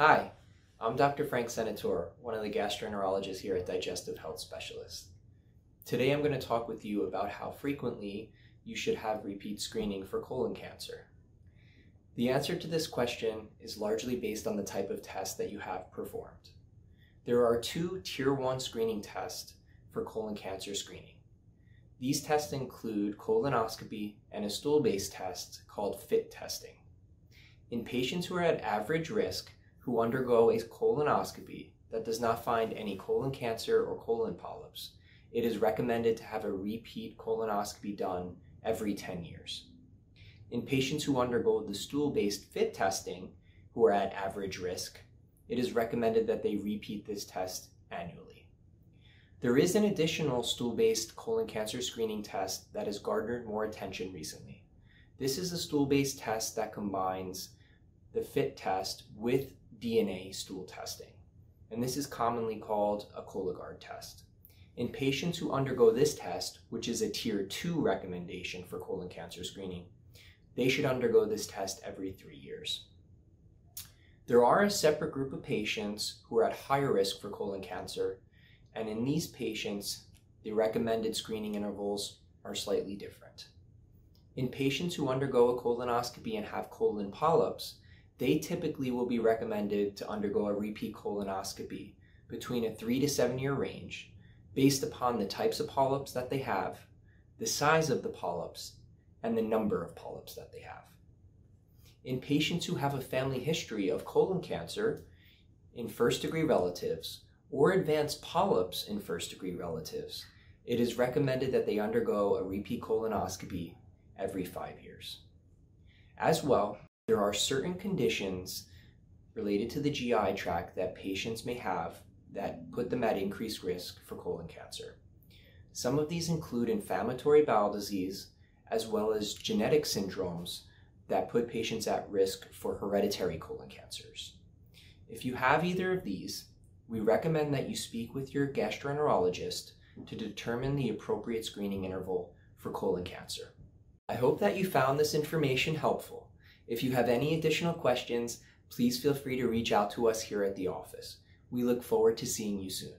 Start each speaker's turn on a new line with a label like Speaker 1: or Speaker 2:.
Speaker 1: Hi, I'm Dr. Frank Senatore, one of the gastroenterologists here at Digestive Health Specialists. Today I'm going to talk with you about how frequently you should have repeat screening for colon cancer. The answer to this question is largely based on the type of test that you have performed. There are two Tier 1 screening tests for colon cancer screening. These tests include colonoscopy and a stool-based test called FIT testing. In patients who are at average risk who undergo a colonoscopy that does not find any colon cancer or colon polyps, it is recommended to have a repeat colonoscopy done every 10 years. In patients who undergo the stool-based FIT testing who are at average risk, it is recommended that they repeat this test annually. There is an additional stool-based colon cancer screening test that has garnered more attention recently. This is a stool-based test that combines the FIT test with DNA stool testing, and this is commonly called a Cologuard test. In patients who undergo this test, which is a tier 2 recommendation for colon cancer screening, they should undergo this test every three years. There are a separate group of patients who are at higher risk for colon cancer, and in these patients, the recommended screening intervals are slightly different. In patients who undergo a colonoscopy and have colon polyps, they typically will be recommended to undergo a repeat colonoscopy between a three to seven year range based upon the types of polyps that they have, the size of the polyps, and the number of polyps that they have. In patients who have a family history of colon cancer in first degree relatives or advanced polyps in first degree relatives, it is recommended that they undergo a repeat colonoscopy every five years. As well, there are certain conditions related to the GI tract that patients may have that put them at increased risk for colon cancer. Some of these include inflammatory bowel disease, as well as genetic syndromes that put patients at risk for hereditary colon cancers. If you have either of these, we recommend that you speak with your gastroenterologist to determine the appropriate screening interval for colon cancer. I hope that you found this information helpful. If you have any additional questions, please feel free to reach out to us here at the office. We look forward to seeing you soon.